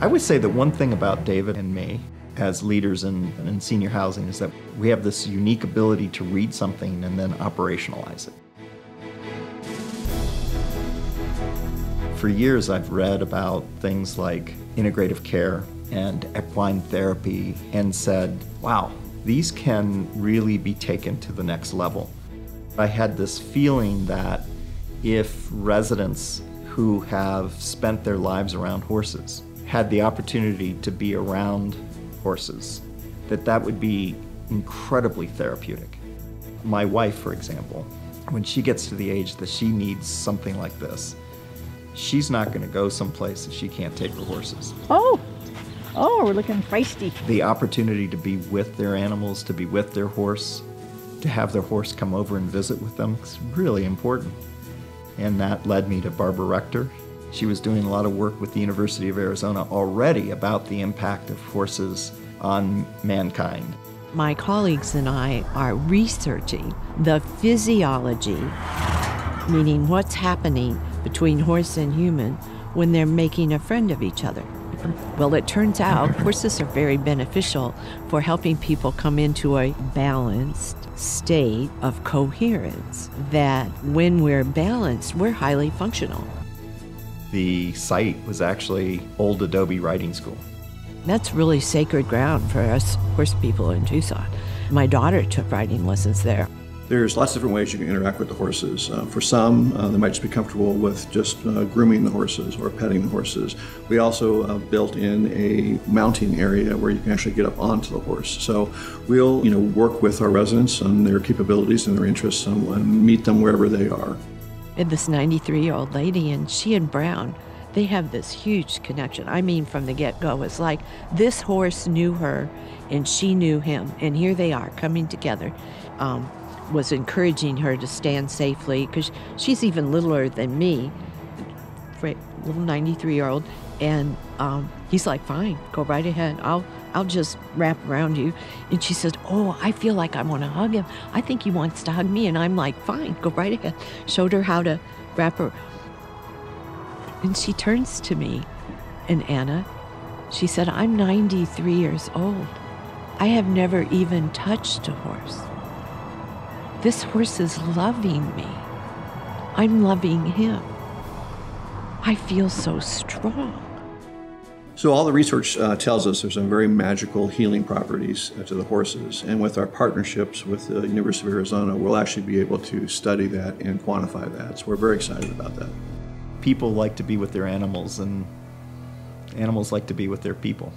I would say that one thing about David and me as leaders in, in senior housing is that we have this unique ability to read something and then operationalize it. For years, I've read about things like integrative care and equine therapy and said, wow, these can really be taken to the next level. I had this feeling that if residents who have spent their lives around horses had the opportunity to be around horses, that that would be incredibly therapeutic. My wife, for example, when she gets to the age that she needs something like this, she's not going to go someplace that she can't take the horses. Oh, oh, we're looking feisty. The opportunity to be with their animals, to be with their horse, to have their horse come over and visit with them is really important. And that led me to Barbara Rector, she was doing a lot of work with the University of Arizona already about the impact of horses on mankind. My colleagues and I are researching the physiology, meaning what's happening between horse and human when they're making a friend of each other. Well, it turns out horses are very beneficial for helping people come into a balanced state of coherence. That when we're balanced, we're highly functional. The site was actually old Adobe Riding School. That's really sacred ground for us horse people in Tucson. My daughter took riding lessons there. There's lots of different ways you can interact with the horses. Uh, for some, uh, they might just be comfortable with just uh, grooming the horses or petting the horses. We also uh, built in a mounting area where you can actually get up onto the horse. So we'll, you know, work with our residents on their capabilities and their interests and, and meet them wherever they are and this 93 year old lady, and she and Brown, they have this huge connection. I mean, from the get go, it's like this horse knew her and she knew him, and here they are coming together. Um, was encouraging her to stand safely because she's even littler than me, little 93 year old, and um, he's like, "Fine, go right ahead. I'll I'll just wrap around you. And she says, Oh, I feel like I want to hug him. I think he wants to hug me. And I'm like, Fine, go right ahead. Showed her how to wrap her. And she turns to me, and Anna, she said, I'm 93 years old. I have never even touched a horse. This horse is loving me. I'm loving him. I feel so strong. So all the research uh, tells us there's some very magical healing properties uh, to the horses. And with our partnerships with the University of Arizona, we'll actually be able to study that and quantify that. So we're very excited about that. People like to be with their animals and animals like to be with their people.